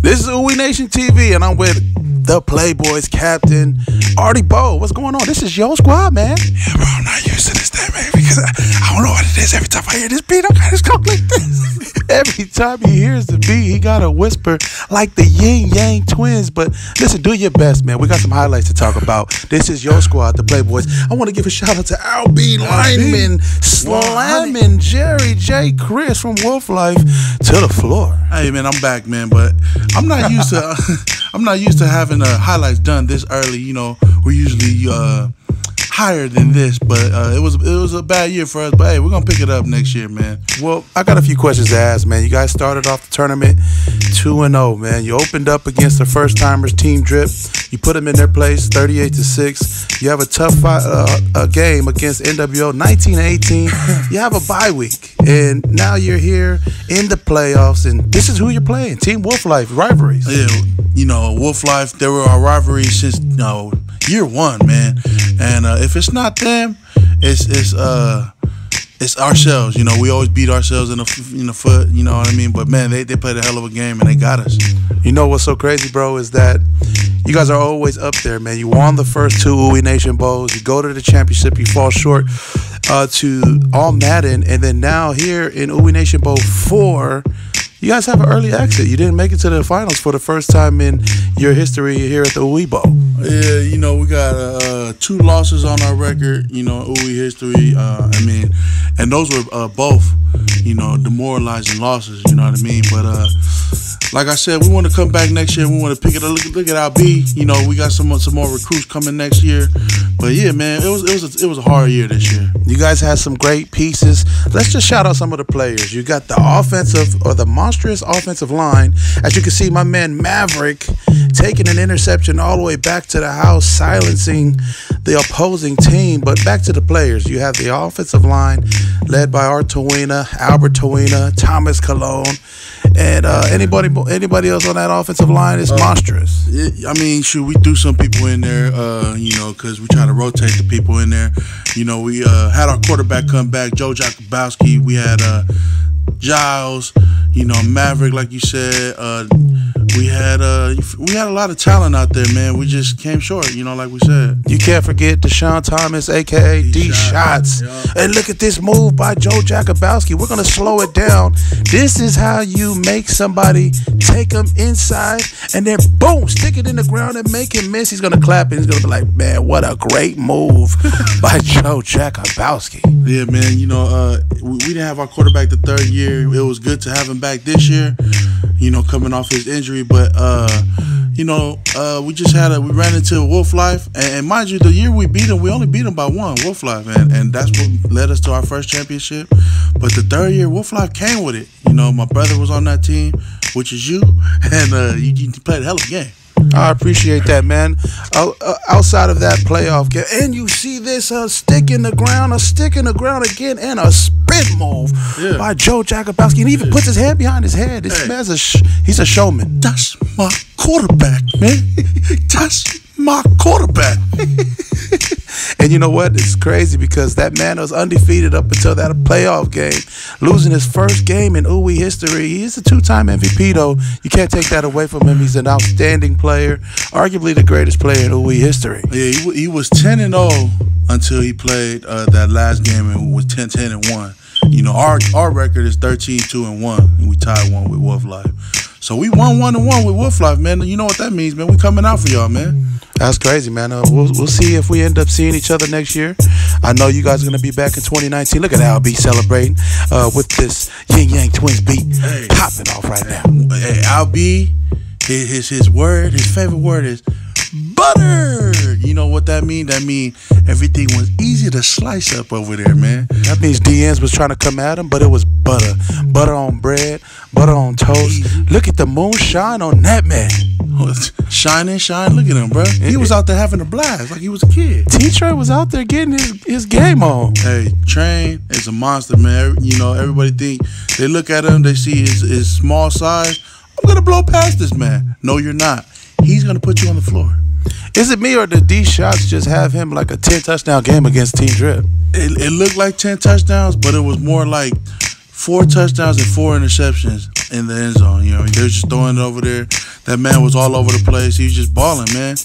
This is Oowee Nation TV, and I'm with the Playboys captain, Artie Bo. What's going on? This is your squad, man. Yeah, bro, I'm not used to this thing, man, because I, I don't know what it is. Every time I hear this beat, I got this talk like this. Every time he hears the beat, he got to whisper like the Ying Yang twins. But listen, do your best, man. We got some highlights to talk about. This is your squad, the Playboys. I want to give a shout out to Al B. Lineman, slamming Jerry J. Chris from Wolf Life to the floor. Hey, man, I'm back, man, but I'm not used to. Uh, I'm not used to having uh, highlights done this early. You know, we're usually uh, higher than this, but uh, it was it was a bad year for us. But hey, we're gonna pick it up next year, man. Well, I got a few questions to ask, man. You guys started off the tournament two and zero, man. You opened up against the first timers, Team Drip. You put them in their place, thirty eight to six. You have a tough fight, uh, a game against NWO, 19 18. You have a bye week, and now you're here in the playoffs, and this is who you're playing, Team Wolf Life rivalries. Yeah, you know, Wolf Life. There were our rivalries since you know year one, man. And uh, if it's not them, it's it's uh it's ourselves. You know, we always beat ourselves in the in the foot. You know what I mean? But man, they they played a hell of a game and they got us. You know what's so crazy, bro, is that you guys are always up there, man. You won the first two Oowee Nation Bowls. You go to the championship, you fall short uh, to All Madden, and then now here in Oowee Nation Bowl four you guys have an early exit. You didn't make it to the finals for the first time in your history here at the Oowee Bowl. Yeah, you know, we got uh, two losses on our record, you know, Oowee history. Uh, I mean, and those were uh, both, you know, demoralizing losses, you know what I mean? But uh, like I said, we want to come back next year. We want to pick it up. Look, look at our B. You know, we got some some more recruits coming next year. But yeah, man, it was it was a, it was a hard year this year. You guys had some great pieces. Let's just shout out some of the players. You got the offensive or the monstrous offensive line. As you can see, my man Maverick taking an interception all the way back to the house, silencing the opposing team. But back to the players. You have the offensive line led by Art Toeaina, Albert Toeaina, Thomas Cologne. And uh, anybody anybody else on that offensive line is uh, monstrous. It, I mean, should we do some people in there? Uh, you know, because we try to rotate the people in there. You know, we uh, had our quarterback come back, Joe Jakubowski. We had uh, Giles, you know, Maverick, like you said. Uh, we had uh, we had a lot of talent out there, man. We just came short, you know, like we said. You can't forget Deshaun Thomas, aka D, Shots. And look at this move by Joe Jakubowski. We're gonna slow it down. This is how you make somebody take them inside and then boom, stick it in the ground and make him miss. He's gonna clap and he's gonna be like, man, what a great move by Joe Jakubowski. Yeah, man. You know, uh, we, we didn't have our quarterback the third year. It was good to have him back this year. You know, coming off his injury, but uh, you know, uh, we just had a we ran into Wolf Life, and, and, mind you, the year we beat him, we only beat him by one Wolf Life, and and that's what led us to our first championship. But the third year, Wolf Life came with it. You know, my brother was on that team, which is you, and uh, you, you played a hell of a game. I appreciate that, man. Uh, uh, outside of that playoff game, and you see this uh, stick in the ground, a stick in the ground again, and a spin move yeah. by Joe Jakubowski, and he even yeah. puts his hand behind his head. This hey. man's a sh- he's a showman. That's my quarterback, man. That's my quarterback. and you know what? It's crazy because that man was undefeated up until that playoff game, losing his first game in Oowee history. He's a two-time MVP, though. You can't take that away from him. He's an outstanding player, arguably the greatest player in Oowee history. Yeah, he, he was 10 and 0 until he played uh, that last game and was 10 10 and 1. You know, our our record is 13 2 and 1, and we tied one with Wolf Life. So we won one to one with Wolf Life, man. You know what that means, man. We coming out for y'all, man. That's crazy, man. Uh, we'll we'll see if we end up seeing each other next year. I know you guys are gonna be back in 2019. Look at Al B celebrating uh, with this Ying Yang Twins beat hey, popping off right now. Hey, Al B, his, his his word, his favorite word is butter. Know what that mean? That mean everything was easy to slice up over there, man. That means DNs was trying to come at him, but it was butter. Butter on bread, butter on toast. Look at the moonshine on that man. Shine and shine. Look at him, bro. He was out there having a blast like he was a kid. T Trey was out there getting his, his game on. Hey, Train is a monster, man. You know, everybody think they look at him, they see his, his small size. I'm gonna blow past this man. No, you're not. He's gonna put you on the floor. Is it me or did these shots just have him like a 10 touchdown game against Team Drip? It, it looked like 10 touchdowns, but it was more like four touchdowns and four interceptions in the end zone. You know, they're just throwing it over there. That man was all over the place. He was just balling, man.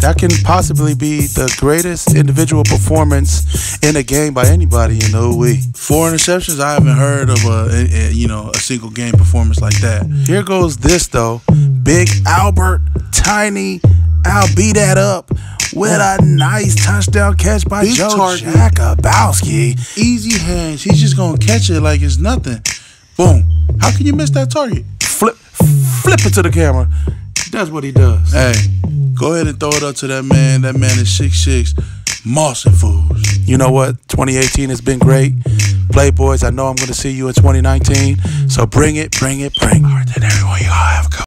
That can possibly be the greatest individual performance in a game by anybody in the OE. Four interceptions. I haven't heard of a, a, a you know a single game performance like that. Here goes this though. Big Albert, tiny Al beat that up with a nice touchdown catch by Big Joe target. Jakubowski. Easy hands. He's just gonna catch it like it's nothing. Boom. How can you miss that target? Flip, flip it to the camera. That's what he does. Hey, go ahead and throw it up to that man. That man is six six, moss and fools. You know what? 2018 has been great. Playboys, I know I'm going to see you in 2019. So bring it, bring it, bring it. Then everyone, you all have a